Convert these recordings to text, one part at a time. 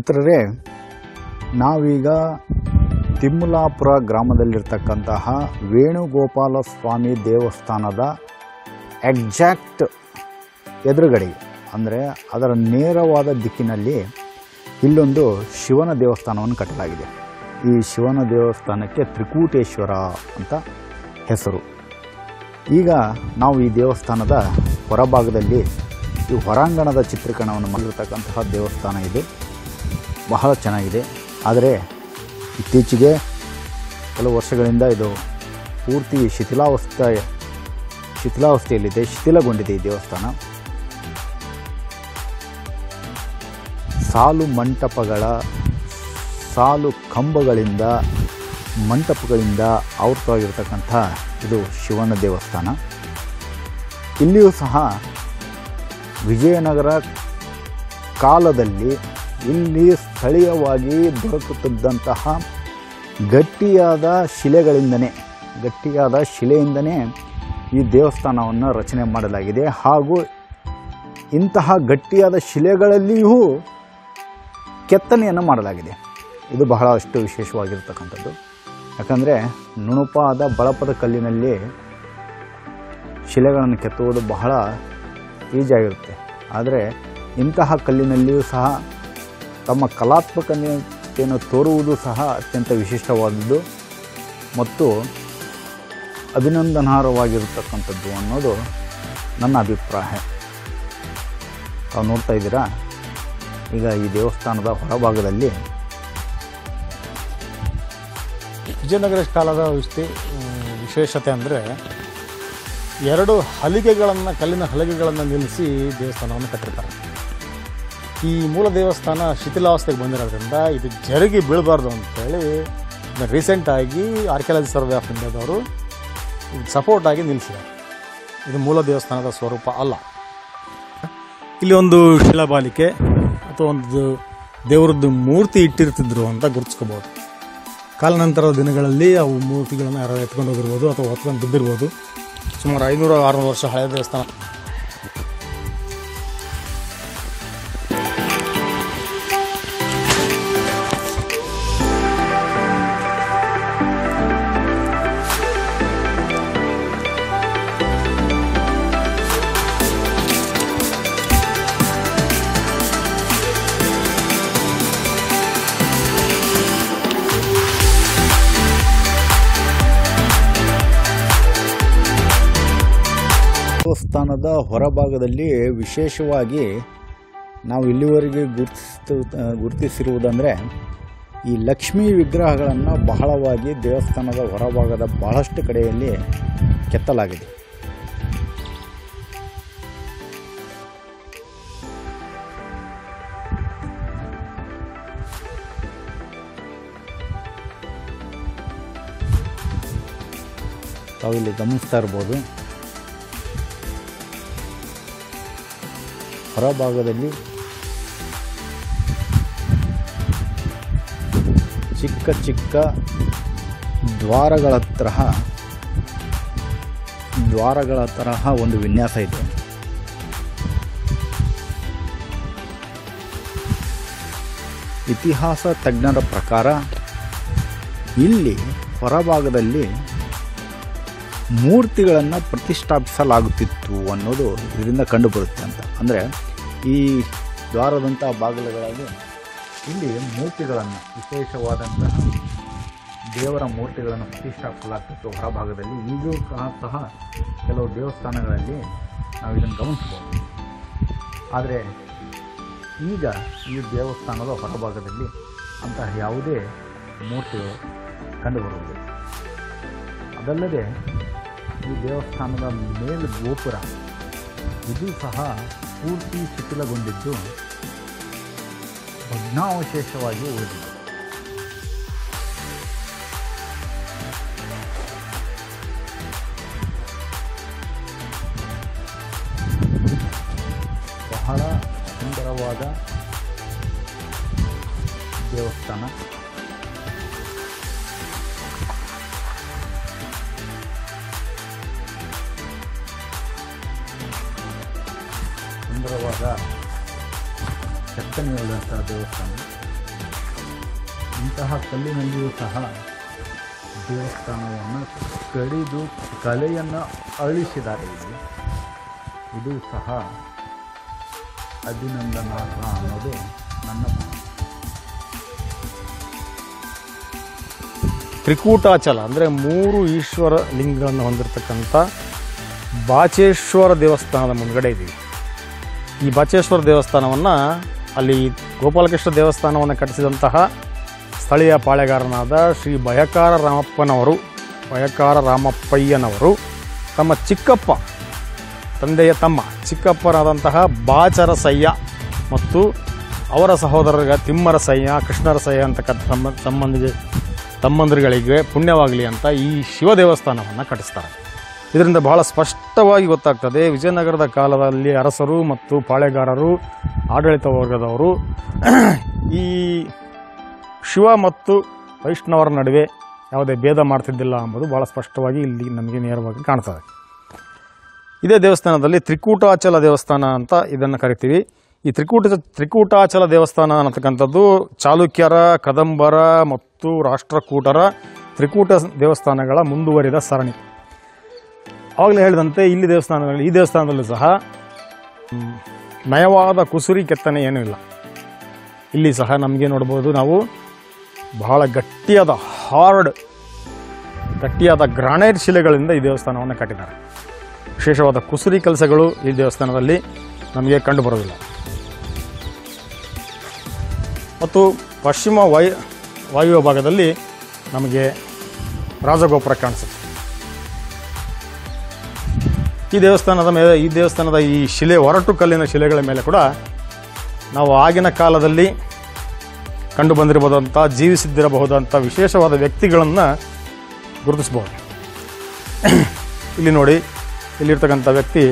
ಮಿತ್ರರೇ, ನಾವೀಗ ತಿಮ್ಮಲಾಪುರ ಗ್ರಾಮದಲ್ಲಿರ್ತಕ್ಕಂತಹ ವೇಣುಗೋಪಾಲ ಸ್ವಾಮಿ ದೇವಸ್ಥಾನದ ಎಕ್ಸಾಕ್ಟ್ ಎದುರುಗಡೆ, ಅಂದರೆ ಅದರ ನೇರವಾದ ದಿಕ್ಕಿನಲ್ಲಿ ಇಲ್ಲೊಂದು ಶಿವನ ದೇವಸ್ಥಾನವನ್ನು ಕಟ್ಟಲಾಗಿದೆ. ಈ ಶಿವನ ದೇವಸ್ಥಾನಕ್ಕೆ ತ್ರಿಕೂಟೇಶ್ವರ ಅಂತ ಹೆಸರು. ಈಗ ನಾವು ಈ ದೇವಸ್ಥಾನದ ಹೊರಭಾಗದಲ್ಲಿ ಈ ಹೊರಾಂಗಣದ ಚಿತ್ರೀಕರಣವನ್ನು ಮಾಡಿರ್ತಕ್ಕಂತಹ ದೇವಸ್ಥಾನ ಇದು. ಬಹಳ ಚೆನ್ನಾಗಿದೆ. ಆದರೆ ಇತ್ತೀಚೆಗೆ ಕೆಲವು ವರ್ಷಗಳಿಂದ ಇದು ಪೂರ್ತಿ ಶಿಥಿಲಾವಸ್ಥೆ, ಶಿಥಿಲಾವಸ್ಥೆಯಲ್ಲಿದೆ, ಶಿಥಿಲಗೊಂಡಿದೆ ಈ ದೇವಸ್ಥಾನ. ಸಾಲು ಮಂಟಪಗಳ, ಸಾಲು ಕಂಬಗಳಿಂದ, ಮಂಟಪಗಳಿಂದ ಆವೃತವಾಗಿರ್ತಕ್ಕಂಥ ಇದು ಶಿವನ ದೇವಸ್ಥಾನ. ಇಲ್ಲಿಯೂ ಸಹ ವಿಜಯನಗರ ಕಾಲದಲ್ಲಿ ಇಲ್ಲಿ ಸ್ಥಳೀಯವಾಗಿ ದೊರಕುತ್ತಿದ್ದಂತಹ ಗಟ್ಟಿಯಾದ ಶಿಲೆಗಳಿಂದನೇ, ಗಟ್ಟಿಯಾದ ಶಿಲೆಯಿಂದನೇ ಈ ದೇವಸ್ಥಾನವನ್ನು ರಚನೆ ಮಾಡಲಾಗಿದೆ. ಹಾಗೂ ಇಂತಹ ಗಟ್ಟಿಯಾದ ಶಿಲೆಗಳಲ್ಲಿಯೂ ಕೆತ್ತನೆಯನ್ನು ಮಾಡಲಾಗಿದೆ. ಇದು ಬಹಳಷ್ಟು ವಿಶೇಷವಾಗಿರ್ತಕ್ಕಂಥದ್ದು. ಯಾಕಂದರೆ ನುಣುಪಾದ ಬಳಪದ ಕಲ್ಲಿನಲ್ಲಿ ಶಿಲೆಗಳನ್ನು ಕೆತ್ತುವುದು ಬಹಳ ಈಜಿಯಾಗಿರುತ್ತೆ ಆದರೆ ಇಂತಹ ಕಲ್ಲಿನಲ್ಲಿಯೂ ಸಹ ತಮ್ಮ ಕಲಾತ್ಮಕತೆಯನ್ನು ತೋರುವುದು ಸಹ ಅತ್ಯಂತ ವಿಶಿಷ್ಟವಾದದ್ದು ಮತ್ತು ಅಭಿನಂದನಾರ್ಹವಾಗಿರತಕ್ಕಂಥದ್ದು ಅನ್ನೋದು ನನ್ನ ಅಭಿಪ್ರಾಯ. ತಾವು ನೋಡ್ತಾ ಇದ್ದೀರಾ? ಈಗ ಈ ದೇವಸ್ಥಾನದ ಹೊರಭಾಗದಲ್ಲಿ ವಿಜಯನಗರ ಕಾಲದ ವಿಸ್ತಿ, ವಿಶೇಷತೆ ಅಂದರೆ ಎರಡು ಹಲಿಗೆಗಳನ್ನು ಕಲ್ಲಿನ ಹಲಿಗೆಗಳನ್ನು ನಿಲ್ಲಿಸಿ ದೇವಸ್ಥಾನವನ್ನು ಕಟ್ಟಿರ್ತಾರೆ. ಈ ಮೂಲ ದೇವಸ್ಥಾನ ಶಿಥಿಲಾವಸ್ಥೆಗೆ ಬಂದಿರೋದ್ರಿಂದ ಇದು ಜರುಗಿ ಬೀಳಬಾರ್ದು ಅಂತೇಳಿ ರೀಸೆಂಟಾಗಿ ಆರ್ಕಿಯಾಲಜಿ ಸರ್ವೆ ಆಫ್ ಇಂಡಿಯಾದವರು ಸಪೋರ್ಟ್ ಆಗಿ ನಿಲ್ಲಿಸಿದ್ದಾರೆ ಇದು ಮೂಲ ದೇವಸ್ಥಾನದ ಸ್ವರೂಪ ಅಲ್ಲ. ಇಲ್ಲಿ ಒಂದು ಶಿಲಾಬಾಲಿಕೆ ಅಥವಾ ಒಂದು ದೇವರದ್ದು ಮೂರ್ತಿ ಇಟ್ಟಿರ್ತಿದ್ರು ಅಂತ ಗುರುತಿಸ್ಕೋಬೋದು. ಕಾಲನಂತರದ ದಿನಗಳಲ್ಲಿ ಅವು ಮೂರ್ತಿಗಳನ್ನು ಯಾರು ಎತ್ಕೊಂಡು ಹೋಗಿರ್ಬೋದು ಅಥವಾ ಹೊತ್ಕೊಂಡು ಬಿದ್ದಿರ್ಬೋದು. ಸುಮಾರು ಐನೂರು ಆರುನೂರು ವರ್ಷ ಹಳೆಯ ದೇವಸ್ಥಾನ. ದೇವಸ್ಥಾನದ ಹೊರಭಾಗದಲ್ಲಿ ವಿಶೇಷವಾಗಿ ನಾವು ಇಲ್ಲಿವರೆಗೆ ಗುರುತಿಸ್ತು ಗುರುತಿಸಿರುವುದಂದರೆ ಈ ಲಕ್ಷ್ಮೀ ವಿಗ್ರಹಗಳನ್ನು ಬಹಳವಾಗಿ ದೇವಸ್ಥಾನದ ಹೊರಭಾಗದ ಬಹಳಷ್ಟು ಕಡೆಯಲ್ಲಿ ಕೆತ್ತಲಾಗಿದೆ. ತಾವು ಇಲ್ಲಿ ಗಮನಿಸ್ತಾ ಇರ್ಬೋದು. ಹೊರಭಾಗದಲ್ಲಿ ಚಿಕ್ಕ ಚಿಕ್ಕ ದ್ವಾರಗಳ ತರಹ ದ್ವಾರಗಳ ತರಹ ಒಂದು ವಿನ್ಯಾಸ ಇದೆ. ಇತಿಹಾಸ ತಜ್ಞರ ಪ್ರಕಾರ ಇಲ್ಲಿ ಹೊರಭಾಗದಲ್ಲಿ ಮೂರ್ತಿಗಳನ್ನು ಪ್ರತಿಷ್ಠಾಪಿಸಲಾಗುತ್ತಿತ್ತು ಅನ್ನೋದು ಇದರಿಂದ ಕಂಡುಬರುತ್ತೆ ಅಂತ. ಅಂದರೆ ಈ ದ್ವಾರದಂಥ ಬಾಗಿಲುಗಳಲ್ಲಿ ಇಲ್ಲಿ ಮೂರ್ತಿಗಳನ್ನು, ವಿಶೇಷವಾದಂತಹ ದೇವರ ಮೂರ್ತಿಗಳನ್ನು ಪ್ರತಿಷ್ಠಾಪಿಸಲಾಗ್ತಿತ್ತು ಹೊರಭಾಗದಲ್ಲಿ. ಈಗಲೂ ಸಹ ಸಹ ಕೆಲವು ದೇವಸ್ಥಾನಗಳಲ್ಲಿ ನಾವು ಇದನ್ನು ಗಮನಿಸ್ಬೋದು ಆದರೆ ಈಗ ಈ ದೇವಸ್ಥಾನದ ಹೊರಭಾಗದಲ್ಲಿ ಅಂತಹ ಯಾವುದೇ ಮೂರ್ತಿಗಳು ಕಂಡುಬರುವುದಿಲ್ಲ. ಅದಲ್ಲದೆ ಈ ದೇವಸ್ಥಾನದ ಮೇಲು ಗೋಪುರ. ಇದು ಸಹ ಪೂರ್ತಿ ಶಿಥಿಲಗೊಂಡಿದ್ದು ಭಗ್ನಾವಶೇಷವಾಗಿ ಉಳಿದಿದೆ. ಬಹಳ ಸುಂದರವಾದ ದೇವಸ್ಥಾನ. ಸುಂದರವಾದ ಕೆತ್ತನೆಯುಳ್ಳಂತಹ ದೇವಸ್ಥಾನ. ಇಂತಹ ಕಲ್ಲಿನಲ್ಲಿಯೂ ಸಹ ದೇವಸ್ಥಾನವನ್ನು ಕಡಿದು ಕಲೆಯನ್ನು ಅಳಿಸಿದ್ದಾರೆ ಇಲ್ಲಿ. ಇದು ಸಹ ಅಭಿನಂದನಾರ್ಹ ಅನ್ನೋದು ನನ್ನ ತ್ರಿಕೂಟಾಚಲ ಅಂದರೆ ಮೂರು ಈಶ್ವರ ಲಿಂಗಗಳನ್ನು ಹೊಂದಿರತಕ್ಕಂಥ ಬಾಚೇಶ್ವರ ದೇವಸ್ಥಾನದ ಮುಂದ್ಗಡೆ ಇದ್ದೀವಿ ಈ ಬಾಚೇಶ್ವರ ದೇವಸ್ಥಾನವನ್ನು ಅಲ್ಲಿ ಗೋಪಾಲಕೃಷ್ಣ ದೇವಸ್ಥಾನವನ್ನು ಕಟ್ಟಿಸಿದಂತಹ ಸ್ಥಳೀಯ ಪಾಳೆಗಾರನಾದ ಶ್ರೀ ಭಯಕಾರ ರಾಮಪ್ಪನವರು ಭಯಕಾರ ರಾಮಪ್ಪಯ್ಯನವರು, ತಮ್ಮ ಚಿಕ್ಕಪ್ಪ, ತಂದೆಯ ತಮ್ಮ ಚಿಕ್ಕಪ್ಪನಾದಂತಹ ಬಾಚರಸಯ್ಯ ಮತ್ತು ಅವರ ಸಹೋದರರ ತಿಮ್ಮರಸಯ್ಯ ಕೃಷ್ಣರಸಯ್ಯ ಅಂತಕ್ಕಂಥ ಸಂಬಂಧ ಸಂಬಂಧಿಗೆ ತಮ್ಮಂದಿರುಗಳಿಗೆ ಪುಣ್ಯವಾಗಲಿ ಅಂತ ಈ ಶಿವ ದೇವಸ್ಥಾನವನ್ನು ಕಟ್ಟಿಸ್ತಾರೆ. ಇದರಿಂದ ಬಹಳ ಸ್ಪಷ್ಟವಾಗಿ ಗೊತ್ತಾಗ್ತದೆ. ವಿಜಯನಗರದ ಕಾಲದಲ್ಲಿ ಅರಸರು ಮತ್ತು ಪಾಳೆಗಾರರು, ಆಡಳಿತ ವರ್ಗದವರು ಈ ಶಿವ ಮತ್ತು ವೈಷ್ಣವರ ನಡುವೆ ಯಾವುದೇ ಭೇದ ಮಾಡ್ತಿದ್ದಿಲ್ಲ ಎಂಬುದು ಬಹಳ ಸ್ಪಷ್ಟವಾಗಿ ಇಲ್ಲಿ ನಮಗೆ ನೇರವಾಗಿ ಕಾಣ್ತದೆ. ಇದೇ ದೇವಸ್ಥಾನದಲ್ಲಿ ತ್ರಿಕೂಟಾಚಲ ದೇವಸ್ಥಾನ ಅಂತ ಇದನ್ನು ಕರಿತೀವಿ. ಈ ತ್ರಿಕೂಟ, ತ್ರಿಕೂಟಾಚಲ ದೇವಸ್ಥಾನ ಅನ್ನತಕ್ಕಂಥದ್ದು ಚಾಲುಕ್ಯರ, ಕದಂಬರ ಮತ್ತು ರಾಷ್ಟ್ರಕೂಟರ ತ್ರಿಕೂಟ ದೇವಸ್ಥಾನಗಳ ಮುಂದುವರಿದ ಸರಣಿ. ಆವಾಗಲೇ ಹೇಳಿದಂತೆ ಇಲ್ಲಿ ದೇವಸ್ಥಾನದಲ್ಲಿ ಈ ದೇವಸ್ಥಾನದಲ್ಲೂ ಸಹ ನಯವಾದ ಕುಸುರಿ ಕೆತ್ತನೆ ಏನೂ ಇಲ್ಲ. ಇಲ್ಲಿ ಸಹ ನಮಗೆ ನೋಡ್ಬೋದು ನಾವು ಬಹಳ ಗಟ್ಟಿಯಾದ ಹಾರ್ಡ್, ಗಟ್ಟಿಯಾದ ಗ್ರಾನೈಟ್ ಶಿಲೆಗಳಿಂದ ಈ ದೇವಸ್ಥಾನವನ್ನು ಕಟ್ಟಿದ್ದಾರೆ. ವಿಶೇಷವಾದ ಕುಸುರಿ ಕೆಲಸಗಳು ಈ ದೇವಸ್ಥಾನದಲ್ಲಿ ನಮಗೆ ಕಂಡು ಬರೋದಿಲ್ಲ. ಮತ್ತು ಪಶ್ಚಿಮ ವಾಯು, ವಾಯುವ್ಯ ಭಾಗದಲ್ಲಿ ನಮಗೆ ರಾಜಗೋಪುರ ಕಾಣಿಸುತ್ತೆ. ಈ ದೇವಸ್ಥಾನದ ಮೇಲೆ, ಈ ದೇವಸ್ಥಾನದ ಈ ಶಿಲೆ ಹೊರಟು ಕಲ್ಲಿನ ಶಿಲೆಗಳ ಮೇಲೆ ಕೂಡ ನಾವು ಆಗಿನ ಕಾಲದಲ್ಲಿ ಕಂಡು ಬಂದಿರಬಹುದಂಥ, ಜೀವಿಸಿದ್ದಿರಬಹುದಂಥ ವಿಶೇಷವಾದ ವ್ಯಕ್ತಿಗಳನ್ನು ಗುರುತಿಸ್ಬೋದು ಇಲ್ಲಿ ನೋಡಿ, ಇಲ್ಲಿರ್ತಕ್ಕಂಥ ವ್ಯಕ್ತಿ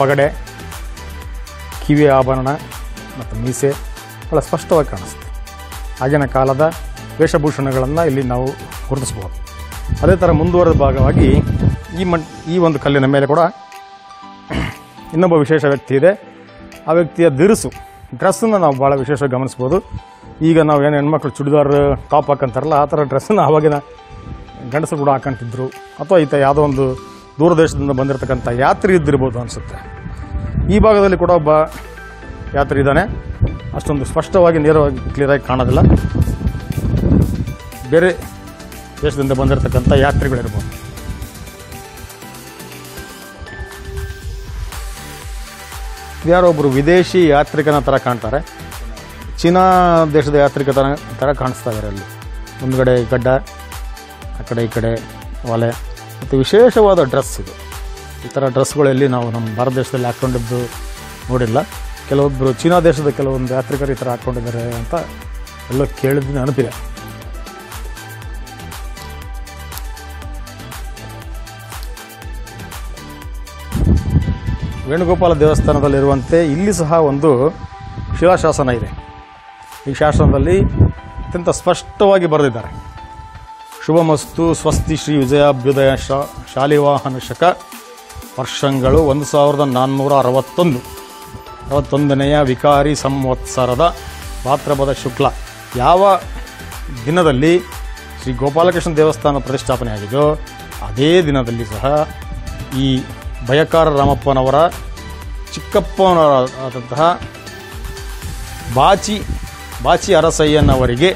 ಪಗಡೆ, ಕಿವಿ ಆಭರಣ ಮತ್ತು ಮೀಸೆ ಬಹಳ ಸ್ಪಷ್ಟವಾಗಿ ಕಾಣಿಸುತ್ತೆ. ಆಗಿನ ಕಾಲದ ವೇಷಭೂಷಣಗಳನ್ನು ಇಲ್ಲಿ ನಾವು ಗುರುತಿಸ್ಬೋದು ಅದೇ ಥರ ಮುಂದುವರೆದ ಭಾಗವಾಗಿ ಈ ಮಣ್ ಈ ಒಂದು ಕಲ್ಲಿನ ಮೇಲೆ ಕೂಡ ಇನ್ನೊಬ್ಬ ವಿಶೇಷ ವ್ಯಕ್ತಿ ಇದೆ. ಆ ವ್ಯಕ್ತಿಯ ದಿರಿಸು ಡ್ರೆಸ್ಸನ್ನು ನಾವು ಭಾಳ ವಿಶೇಷವಾಗಿ ಗಮನಿಸ್ಬೋದು ಈಗ ನಾವು ಏನು ಹೆಣ್ಮಕ್ಳು ಚುಡಿದಾರ್ ಟಾಪ್ ಹಾಕಂತಾರಲ್ಲ, ಆ ಥರ ಡ್ರೆಸ್ಸನ್ನು ಆವಾಗಿನ ಗಂಡಸರು ಕೂಡ ಹಾಕೊಂತಿದ್ರು. ಅಥವಾ ಈತ ಯಾವುದೋ ಒಂದು ದೂರದೇಶದಿಂದ ಬಂದಿರತಕ್ಕಂಥ ಯಾತ್ರಿ ಇದ್ದಿರ್ಬೋದು ಅನಿಸುತ್ತೆ. ಈ ಭಾಗದಲ್ಲಿ ಕೂಡ ಒಬ್ಬ ಯಾತ್ರಿ ಇದ್ದಾನೆ. ಅಷ್ಟೊಂದು ಸ್ಪಷ್ಟವಾಗಿ, ನೇರವಾಗಿ ಕ್ಲಿಯರಾಗಿ ಕಾಣೋದಿಲ್ಲ. ಬೇರೆ ದೇಶದಿಂದ ಬಂದಿರತಕ್ಕಂಥ ಯಾತ್ರಿಗಳಿರ್ಬೋದು. ಯಾರೋ ಒಬ್ಬರು ವಿದೇಶಿ ಯಾತ್ರಿಕನ ಥರ ಕಾಣ್ತಾರೆ. ಚೀನಾ ದೇಶದ ಯಾತ್ರಿಕ ಥರ ಥರ ಕಾಣಿಸ್ತಾ ಇದ್ದಾರೆ ಅಲ್ಲಿ. ಮುಂದ್ಗಡೆ ಗಡ್ಡ, ಆ ಕಡೆ ಈ ಕಡೆ ಒಲೆ, ಮತ್ತು ವಿಶೇಷವಾದ ಡ್ರೆಸ್ ಇದು. ಈ ಥರ ಡ್ರೆಸ್ಗಳಲ್ಲಿ ನಾವು ನಮ್ಮ ಭಾರತ ದೇಶದಲ್ಲಿ ಹಾಕ್ಕೊಂಡಿದ್ದು ನೋಡಿಲ್ಲ. ಕೆಲವೊಬ್ಬರು ಚೀನಾ ದೇಶದ ಕೆಲವೊಂದು ಯಾತ್ರಿಕರು ಈ ಥರ ಹಾಕ್ಕೊಂಡಿದ್ದಾರೆ ಅಂತ ಎಲ್ಲ ಕೇಳಿದ ನೆನಪಿದೆ. ವೇಣುಗೋಪಾಲ ದೇವಸ್ಥಾನದಲ್ಲಿರುವಂತೆ ಇಲ್ಲಿ ಸಹ ಒಂದು ಶಿಲಾಶಾಸನ ಇದೆ. ಈ ಶಾಸನದಲ್ಲಿ ಅತ್ಯಂತ ಸ್ಪಷ್ಟವಾಗಿ ಬರೆದಿದ್ದಾರೆ. ಶುಭಮಸ್ತು, ಸ್ವಸ್ತಿ ಶ್ರೀ ವಿಜಯಾಭ್ಯುದಯ ಶಾ, ಶಾಲಿವಾಹನ ಶಕ, ವರ್ಷಗಳು ಒಂದು ಸಾವಿರದ ನಾನ್ನೂರ ಅರವತ್ತೊಂದು. ಅರವತ್ತೊಂದನೆಯ ವಿಕಾರಿ ಸಂವತ್ಸರದ ಭಾದ್ರಪದ ಶುಕ್ಲ. ಯಾವ ದಿನದಲ್ಲಿ ಶ್ರೀ ಗೋಪಾಲಕೃಷ್ಣ ದೇವಸ್ಥಾನ ಪ್ರತಿಷ್ಠಾಪನೆಯಾಗಿದೆಯೋ, ಅದೇ ದಿನದಲ್ಲಿ ಸಹ ಈ ಭಯಕಾರ ರಾಮಪ್ಪನವರ ಚಿಕ್ಕಪ್ಪನವರಾದಂತಹ ಬಾಚಿ ಬಾಚಿ ಅರಸಯ್ಯನವರಿಗೆ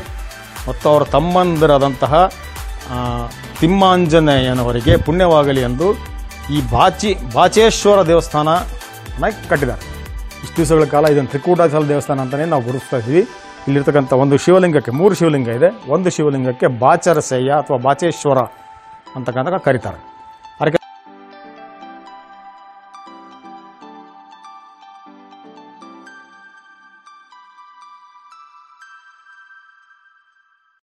ಮತ್ತು ಅವರ ತಮ್ಮಂದಿರಾದಂತಹ ತಿಮ್ಮಾಂಜನೇಯನವರಿಗೆ ಪುಣ್ಯವಾಗಲಿ ಎಂದು ಈ ಬಾಚಿ, ಬಾಚೇಶ್ವರ ದೇವಸ್ಥಾನ ಕಟ್ಟಿದ್ದಾರೆ. ಇಷ್ಟು ದಿವಸಗಳ ಕಾಲ ಇದನ್ನು ತ್ರಿಕೂಟಾಚಲ ದೇವಸ್ಥಾನ ಅಂತಲೇ ನಾವು ಗುರುತಿಸ್ತಾ ಇದ್ದೀವಿ. ಇಲ್ಲಿರ್ತಕ್ಕಂಥ ಒಂದು ಶಿವಲಿಂಗಕ್ಕೆ ಮೂರು ಶಿವಲಿಂಗ ಇದೆ. ಒಂದು ಶಿವಲಿಂಗಕ್ಕೆ ಬಾಚರಸಯ್ಯ ಅಥವಾ ಬಾಚೇಶ್ವರ ಅಂತಕ್ಕಂಥ ಕರೀತಾರೆ